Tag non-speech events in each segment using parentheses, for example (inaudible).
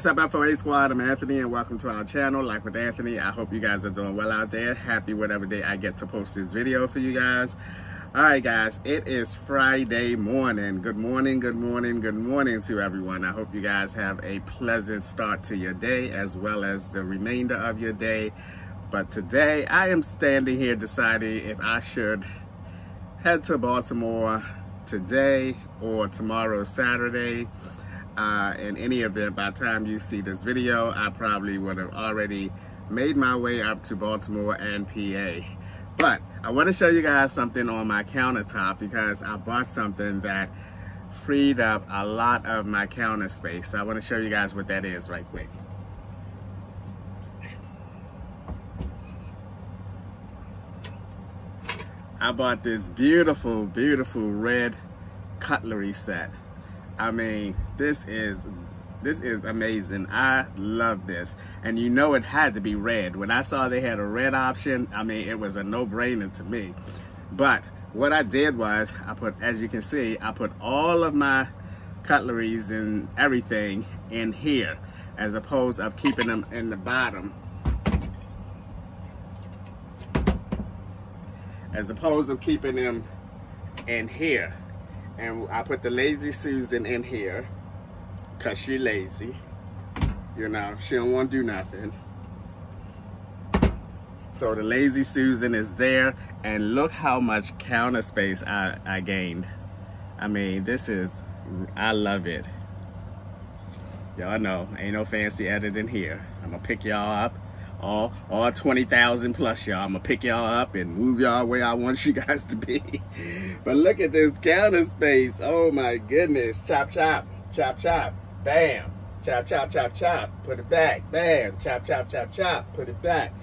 What's up, FOA Squad? I'm Anthony, and welcome to our channel, Life with Anthony. I hope you guys are doing well out there. Happy whatever day I get to post this video for you guys. All right, guys, it is Friday morning. Good morning, good morning, good morning to everyone. I hope you guys have a pleasant start to your day as well as the remainder of your day. But today, I am standing here deciding if I should head to Baltimore today or tomorrow, Saturday. Uh, in any event, by the time you see this video, I probably would have already made my way up to Baltimore and PA. But I want to show you guys something on my countertop because I bought something that freed up a lot of my counter space. So I want to show you guys what that is right quick. I bought this beautiful, beautiful red cutlery set. I mean, this is this is amazing. I love this. And you know it had to be red. When I saw they had a red option, I mean, it was a no-brainer to me. But what I did was, I put, as you can see, I put all of my cutleries and everything in here, as opposed of keeping them in the bottom. As opposed of keeping them in here and I put the lazy Susan in here because she lazy. You know, she don't want to do nothing. So the lazy Susan is there and look how much counter space I, I gained. I mean, this is, I love it. Y'all know, ain't no fancy editing here. I'm gonna pick y'all up all all 20,000 plus y'all. I'm gonna pick y'all up and move y'all where I want (laughs) you guys to be. but look at this counter space. Oh my goodness. Chop, chop, chop, chop, bam. Chop, chop, chop, chop, put it back. Bam, chop, chop, chop, chop, put it back.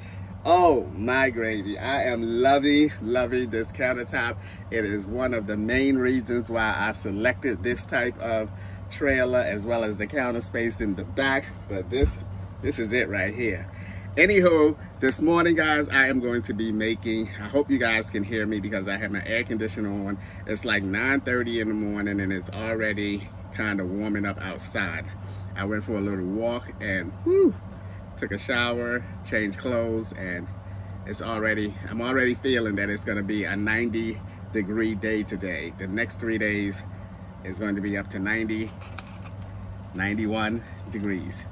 Oh my gravy. I am loving, loving this countertop. It is one of the main reasons why I selected this type of trailer as well as the counter space in the back. But this, this is it right here. Anywho, this morning, guys, I am going to be making, I hope you guys can hear me because I have my air conditioner on. It's like 9.30 in the morning and it's already kind of warming up outside. I went for a little walk and whew, took a shower, changed clothes, and it's already, I'm already feeling that it's gonna be a 90 degree day today. The next three days is going to be up to 90, 91 degrees.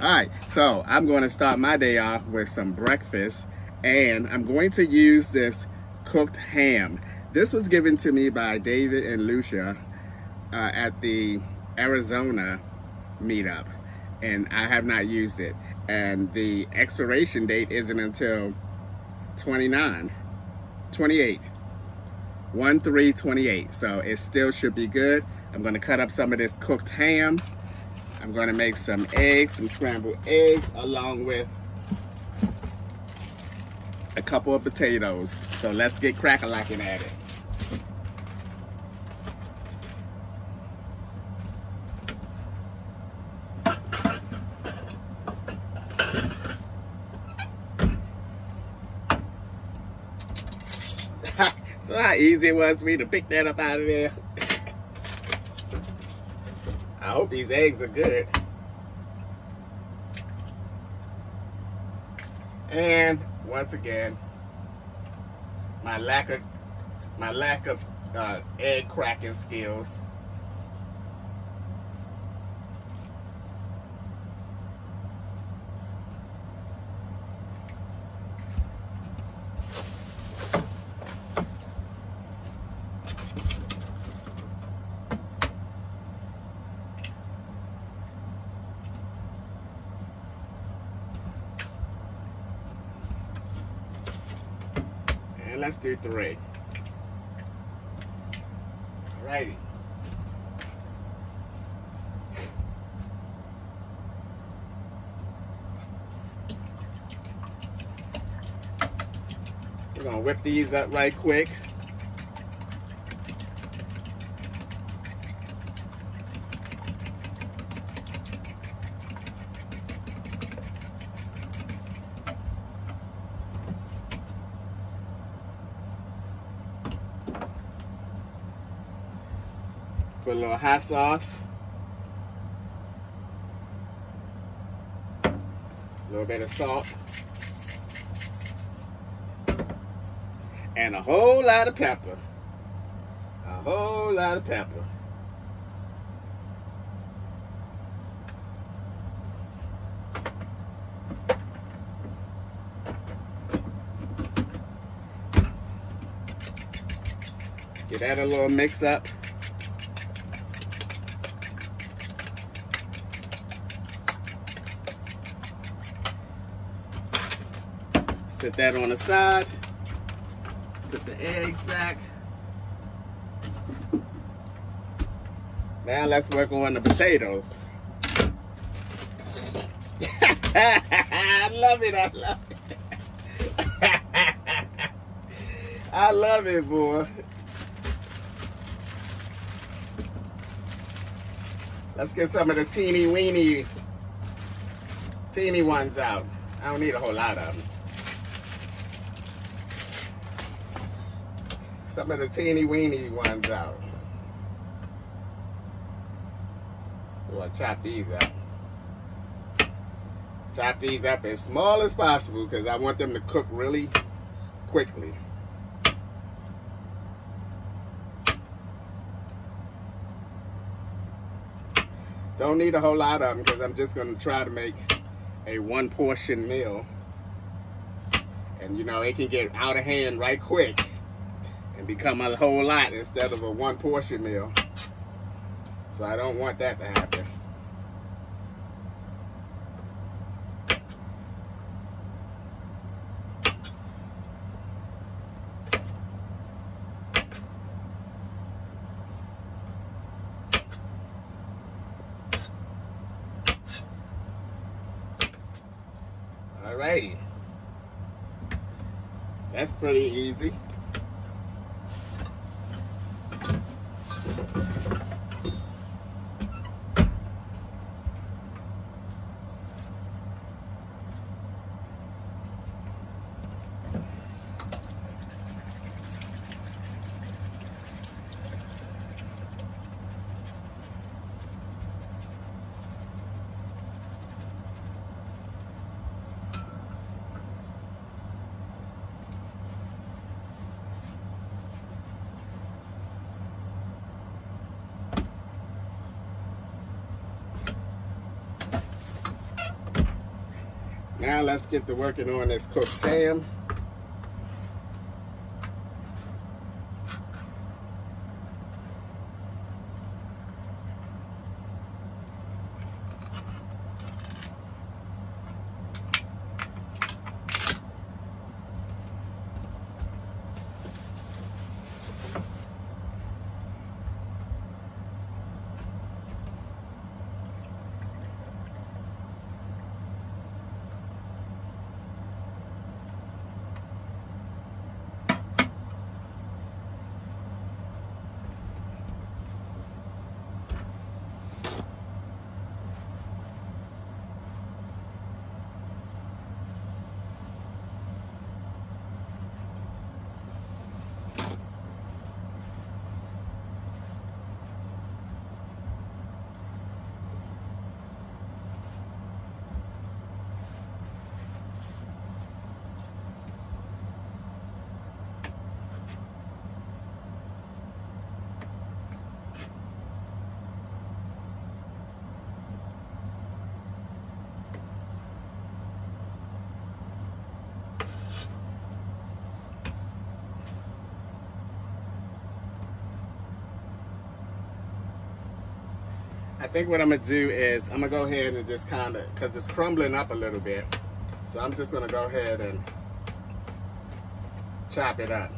All right, so I'm going to start my day off with some breakfast and I'm going to use this cooked ham. This was given to me by David and Lucia uh, at the Arizona meetup and I have not used it. And the expiration date isn't until 29, 28, 1 3 28. So it still should be good. I'm gonna cut up some of this cooked ham I'm gonna make some eggs, some scrambled eggs, along with a couple of potatoes. So let's get crack-a-lacking at it. so how easy it was for me to pick that up out of there. I hope these eggs are good. And once again, my lack of my lack of uh, egg cracking skills let's do three. Alrighty. We're gonna whip these up right quick. Hot sauce. A little bit of salt. And a whole lot of pepper. A whole lot of pepper. Get that a little mix up. Set that on the side. Put the eggs back. Now let's work on the potatoes. (laughs) I love it, I love it. (laughs) I love it, boy. Let's get some of the teeny weeny, teeny ones out. I don't need a whole lot of them. Some of the teeny weeny ones out. We'll chop these up. Chop these up as small as possible because I want them to cook really quickly. Don't need a whole lot of them because I'm just going to try to make a one portion meal. And you know, it can get out of hand right quick and become a whole lot instead of a one portion meal. So I don't want that to happen. Alrighty. That's pretty easy. Now let's get to working on this cooked ham. Think what I'm gonna do is I'm gonna go ahead and just kind of, cause it's crumbling up a little bit. So I'm just gonna go ahead and chop it up.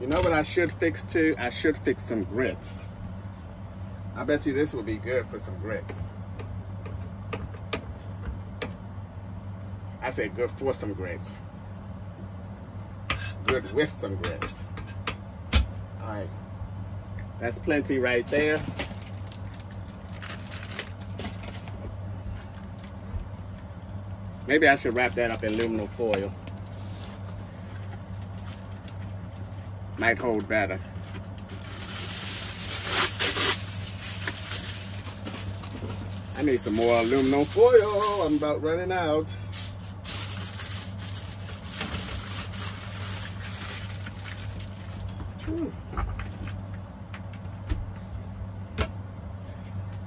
You know what I should fix too? I should fix some grits. I bet you this would be good for some grits. I say good for some grits. Good with some grits. That's plenty right there. Maybe I should wrap that up in aluminum foil. Might hold better. I need some more aluminum foil. I'm about running out. Hmm.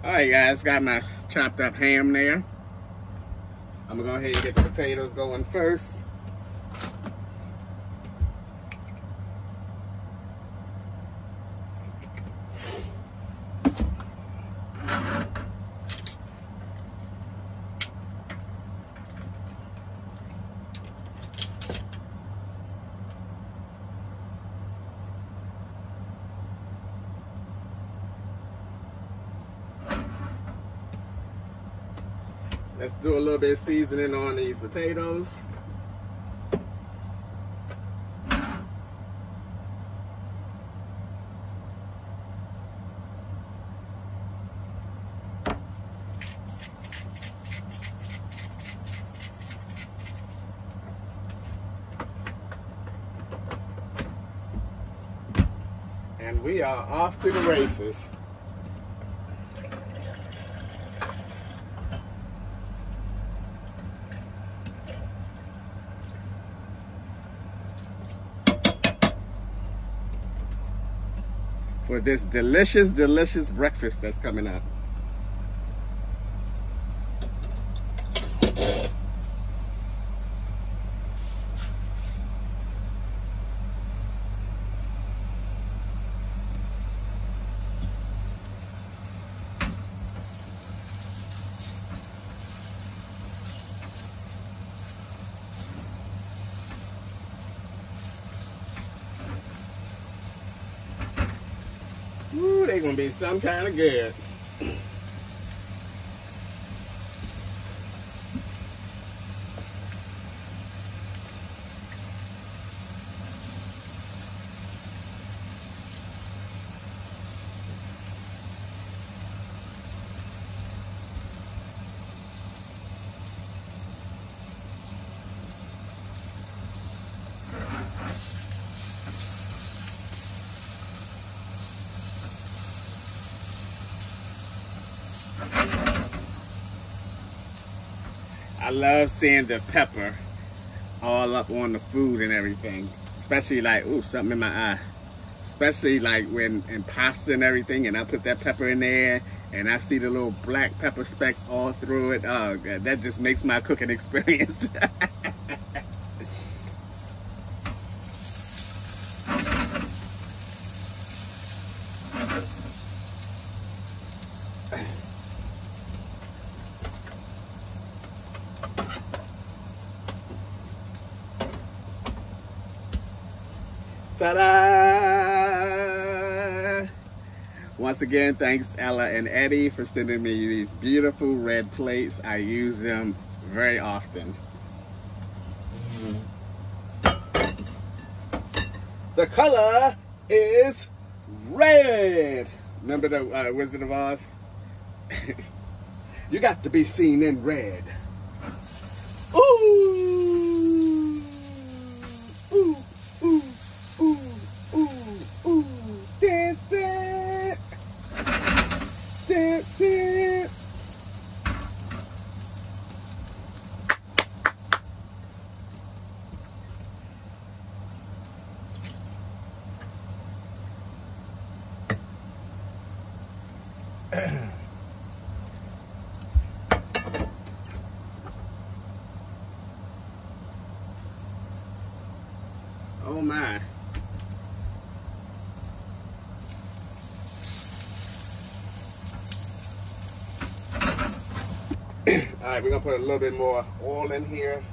All right, guys, got my chopped up ham there. I'm gonna go ahead and get the potatoes going first. Let's do a little bit seasoning on these potatoes. And we are off to the races. For this delicious, delicious breakfast that's coming up. Ooh, they gonna be some kind of good. I love seeing the pepper all up on the food and everything. Especially like, ooh, something in my eye. Especially like when in pasta and everything, and I put that pepper in there, and I see the little black pepper specks all through it. Oh, God, that just makes my cooking (laughs) experience. Once again, thanks Ella and Eddie for sending me these beautiful red plates. I use them very often. The color is red. Remember the uh, Wizard of Oz? (laughs) you got to be seen in red. Ooh! oh my. All right, we're gonna put a little bit more oil in here.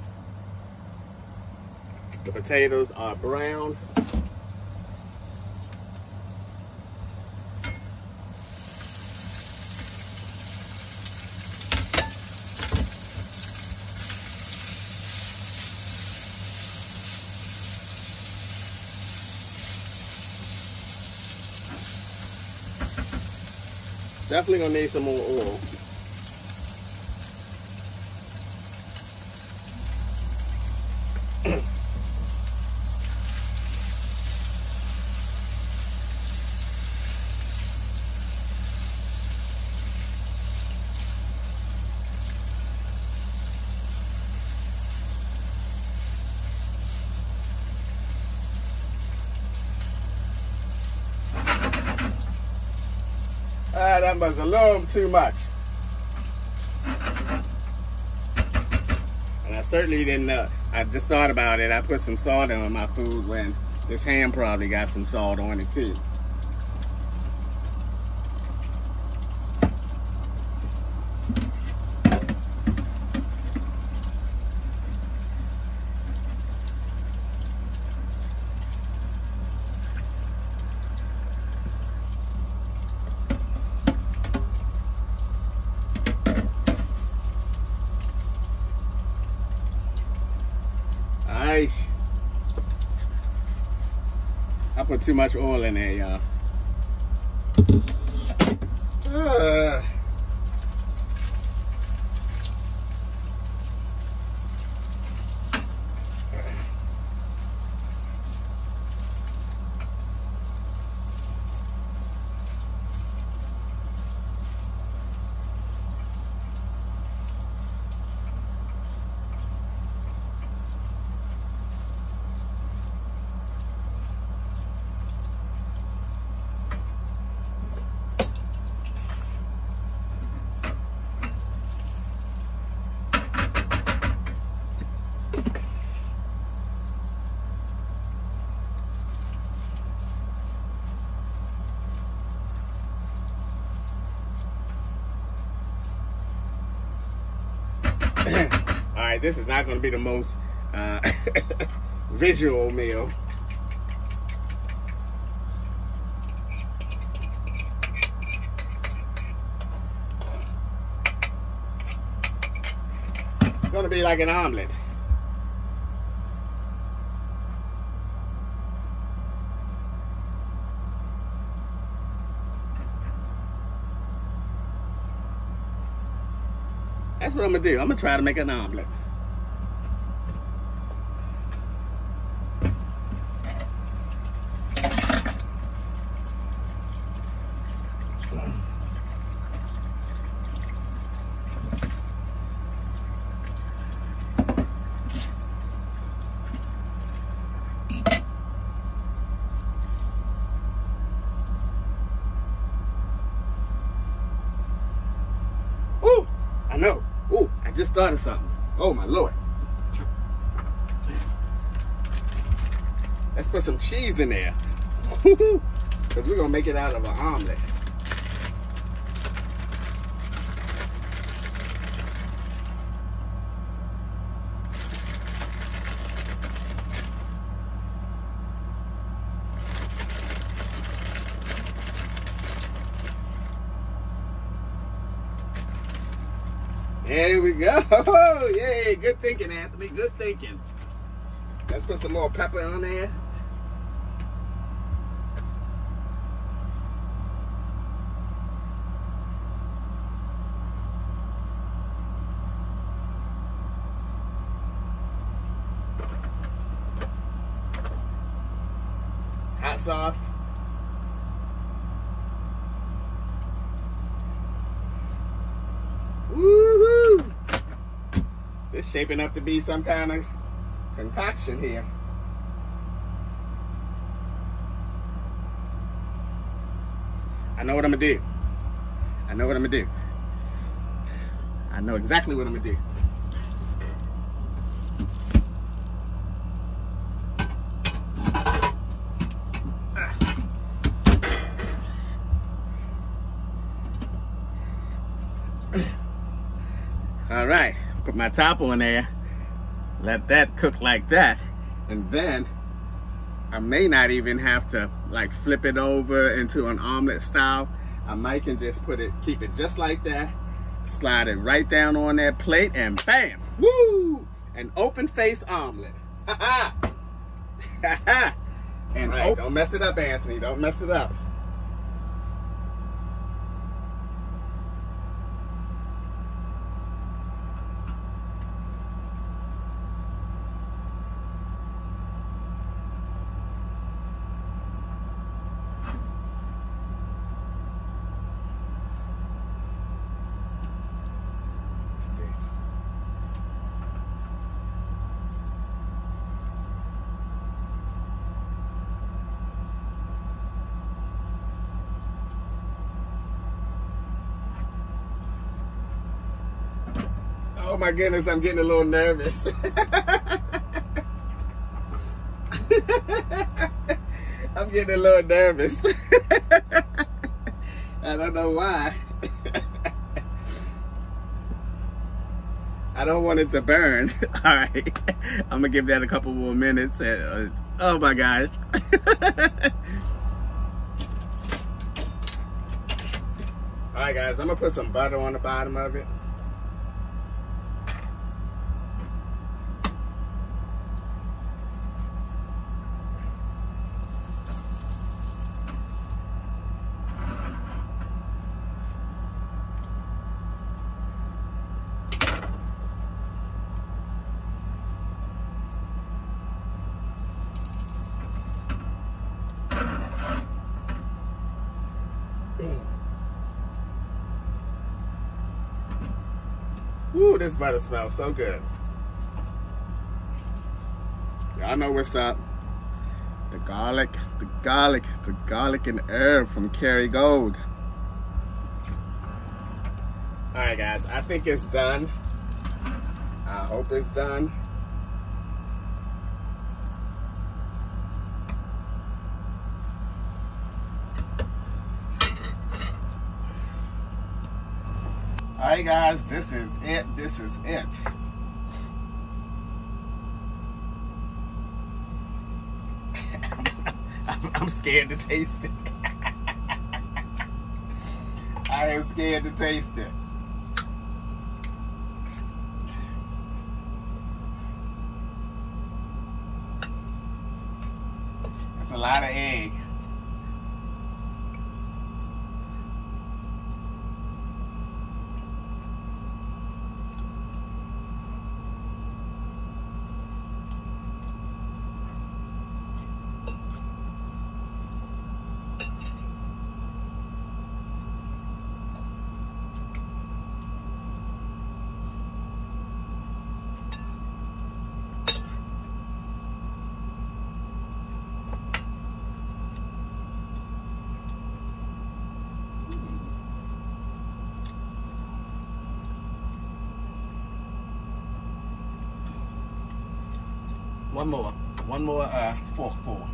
The potatoes are brown. Definitely gonna need some more oil. Uh, that was a little too much. And I certainly didn't know. I just thought about it. I put some salt on my food when this ham probably got some salt on it too. I put too much oil in there, y'all. Uh. All right, this is not going to be the most uh, (laughs) visual meal. It's going to be like an omelet. That's what I'm gonna do. I'm gonna try to make an omelet. Ooh, I know. Of something. Oh my lord. Let's put some cheese in there. (laughs) Because we're gonna make it out of an omelet. We. Oh, (laughs) yay, good thinking, Anthony. Good thinking. Let's put some more pepper on there. Hot sauce. Woohoo! This shaping up to be some kind of concoction here. I know what I'm gonna do. I know what I'm gonna do. I know exactly what I'm gonna do. All right, put my top on there. Let that cook like that. And then I may not even have to like flip it over into an omelet style. I might can just put it, keep it just like that. Slide it right down on that plate and bam, woo! An open face omelet. Ha ha! (laughs) Ha ha! And right, don't mess it up, Anthony. Don't mess it up. Let's see. Oh my goodness, I'm getting a little nervous. I'm getting a little nervous. I don't know why. I don't want it to burn. (laughs) All right, I'm gonna give that a couple more minutes. And, uh, oh my gosh. (laughs) All right, guys, I'm gonna put some butter on the bottom of it. Ooh, this butter smells so good. Y'all know what's up. The garlic, the garlic, the garlic and herb from Kerrygold. All right, guys, I think it's done. I hope it's done. Right, guys, this is it. This is it. (laughs) I'm scared to taste it. (laughs) I am scared to taste it. That's a lot of egg. One more. One more uh, forkful.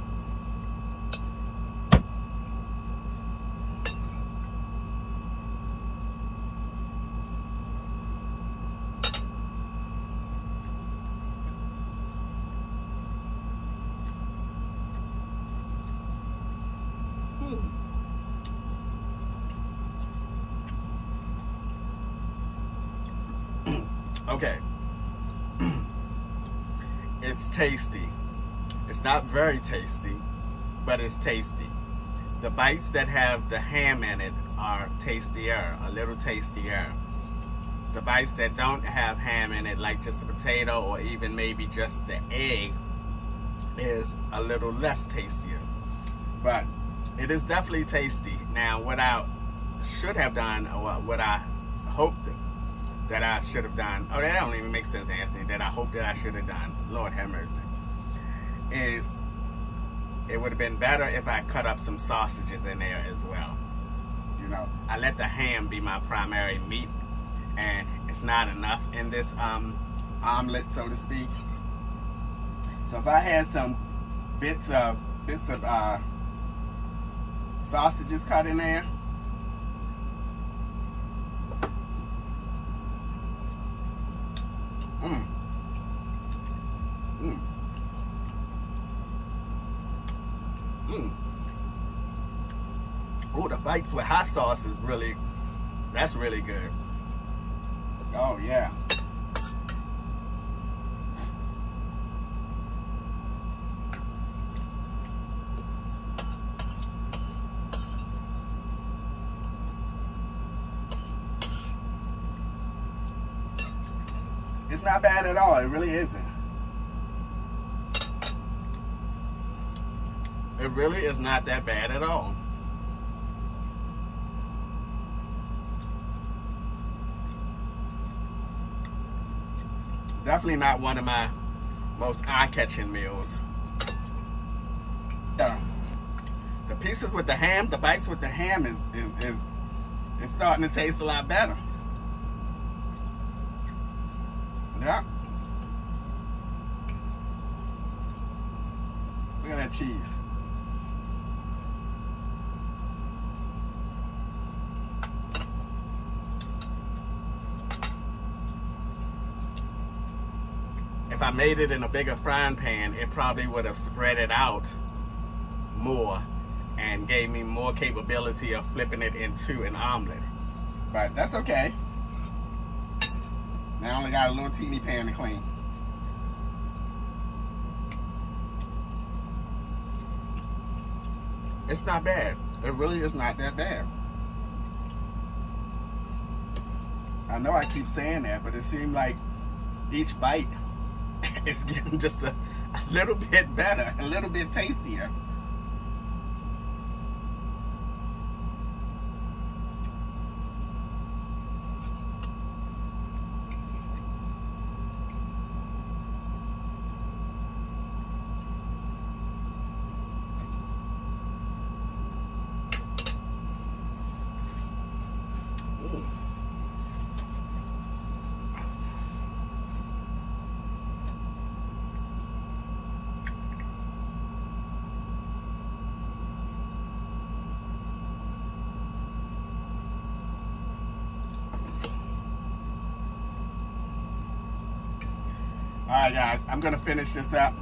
(clears throat) Okay. (clears throat) it's tasty. It's not very tasty, but it's tasty. The bites that have the ham in it are tastier, a little tastier. The bites that don't have ham in it, like just a potato or even maybe just the egg, is a little less tastier. But it is definitely tasty. Now, what I should have done, or what I hoped that I should have done, oh, that don't even make sense, Anthony, that I hope that I should have done, Lord have mercy, is it would have been better if I cut up some sausages in there as well. You know, I let the ham be my primary meat, and it's not enough in this um, omelet, so to speak. So if I had some bits of bits of uh, sausages cut in there, Mmm. Mmm. Oh, the bites with hot sauce is really, that's really good. Oh, yeah. It's not bad at all. It really isn't. It really is not that bad at all. Definitely not one of my most eye-catching meals. The pieces with the ham, the bites with the ham is, is, is, is starting to taste a lot better. Yeah. Look at that cheese. If I made it in a bigger frying pan, it probably would have spread it out more and gave me more capability of flipping it into an omelet. But that's okay. Now I only got a little teeny pan to clean. It's not bad. It really is not that bad. I know I keep saying that, but it seemed like each bite (laughs) is getting just a, a little bit better, a little bit tastier. All right, guys, I'm gonna finish this up.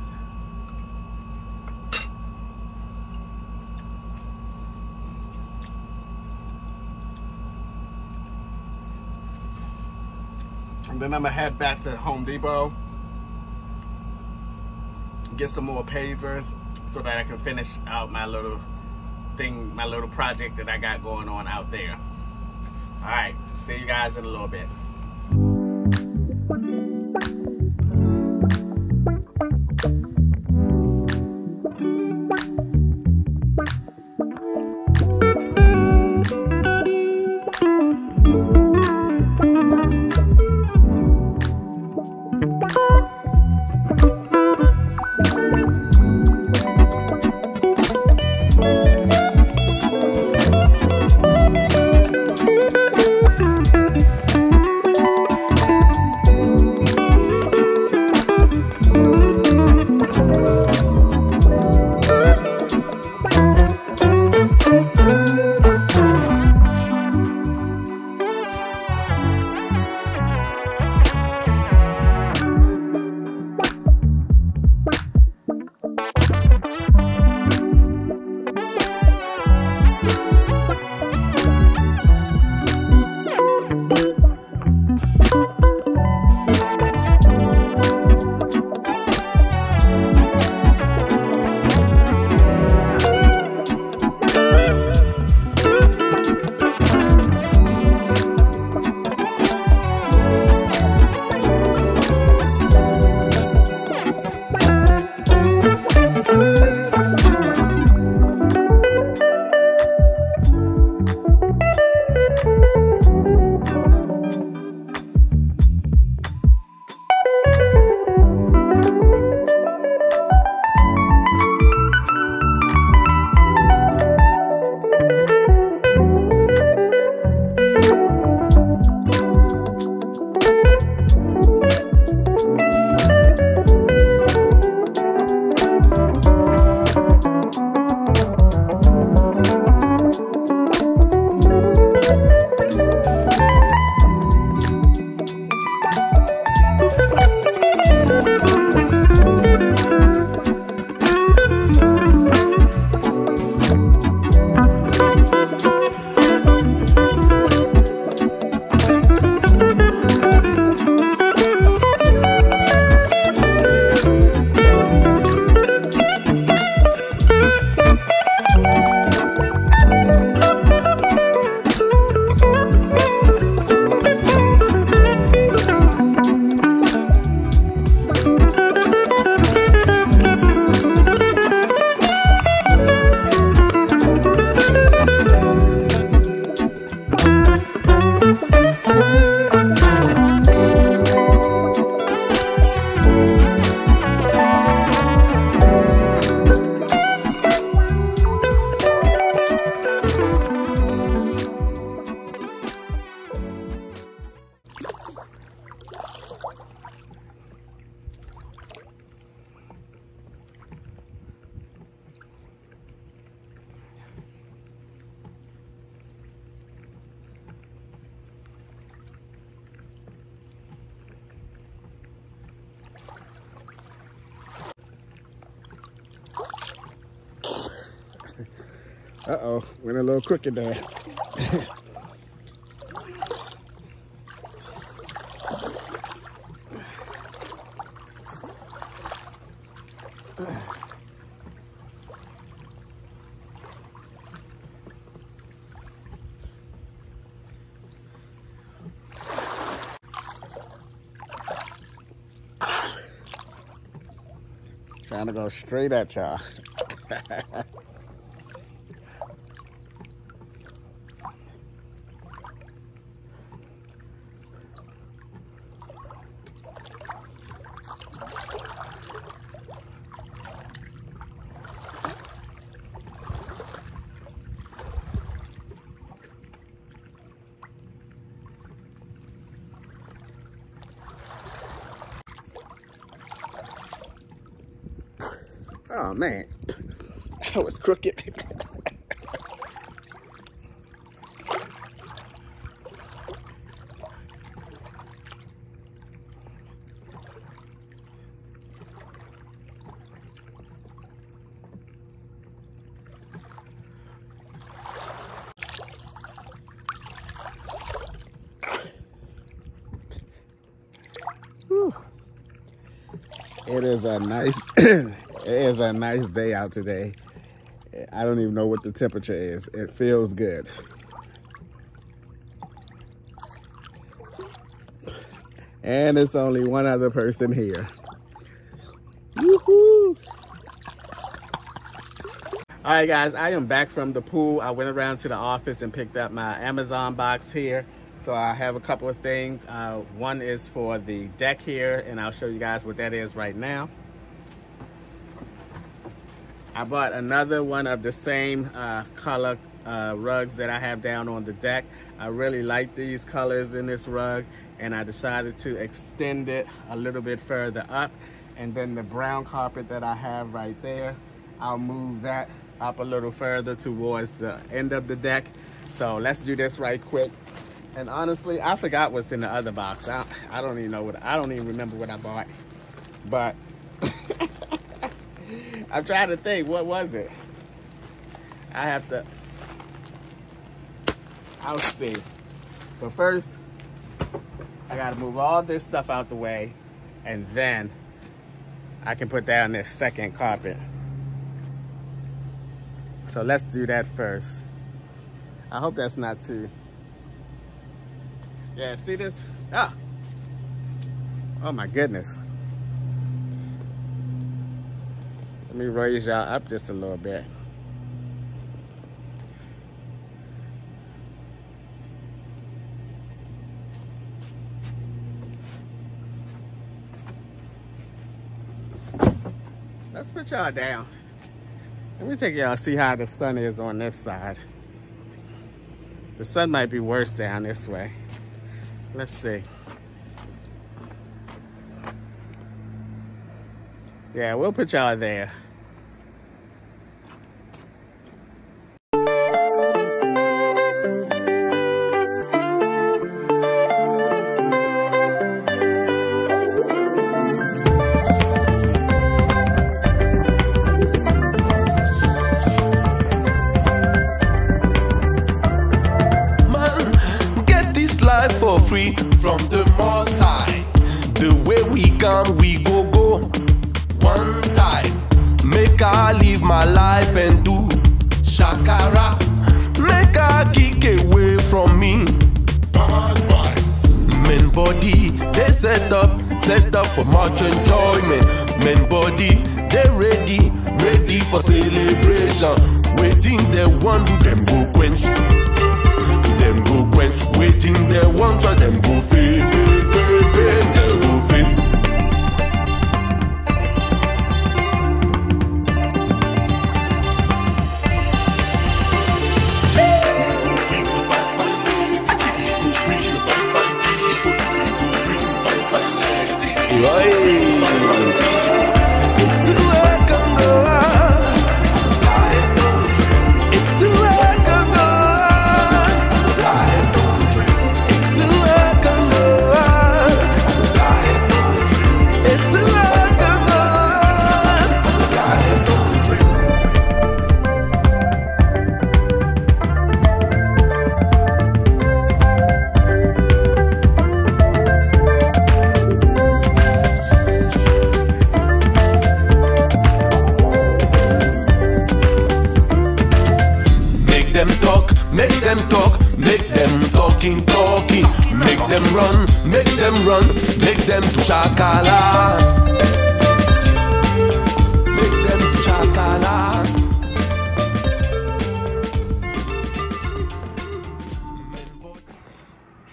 And then I'm gonna head back to Home Depot, get some more pavers so that I can finish out my little thing, my little project that I got going on out there. All right, see you guys in a little bit. Went a little crooked there. Trying to go straight at y'all. (laughs) Oh man, (laughs) that was crooked. It is a nice (clears throat) It is a nice day out today. I don't even know what the temperature is. It feels good. And it's only one other person here. Woohoo! All right, guys, I am back from the pool. I went around to the office and picked up my Amazon box here. So I have a couple of things. Uh, one is for the deck here, and I'll show you guys what that is right now. I bought another one of the same uh, color uh, rugs that I have down on the deck. I really like these colors in this rug and I decided to extend it a little bit further up. And then the brown carpet that I have right there, I'll move that up a little further towards the end of the deck. So let's do this right quick. And honestly, I forgot what's in the other box. I, I don't even know what, I don't even remember what I bought. But (coughs) I'm trying to think, what was it? I have to, I'll see. But first, I gotta move all this stuff out the way and then I can put down this second carpet. So let's do that first. I hope that's not too, yeah, see this? Ah, oh my goodness. Let me raise y'all up just a little bit. Let's put y'all down. Let me take y'all see how the sun is on this side. The sun might be worse down this way. Let's see. Yeah, we'll put y'all there. They ready, for celebration. Waiting, want to them go quench. Them go quench, waiting, they want try them go fail, fail, fail, fail, they go fail. It's to.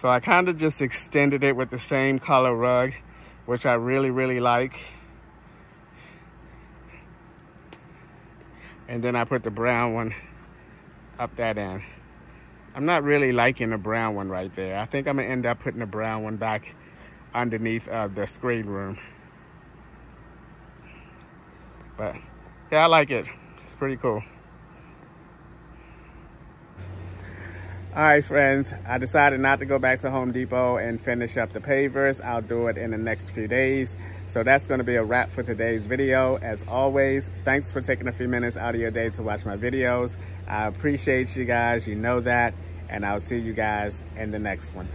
So I kind of just extended it with the same color rug, which I really, really like. And then I put the brown one up that end. I'm not really liking the brown one right there. I think I'm gonna end up putting the brown one back underneath uh, the screen room. But yeah, I like it. It's pretty cool. All right, friends, I decided not to go back to Home Depot and finish up the pavers. I'll do it in the next few days. So that's gonna be a wrap for today's video. As always, thanks for taking a few minutes out of your day to watch my videos. I appreciate you guys, you know that, and I'll see you guys in the next one.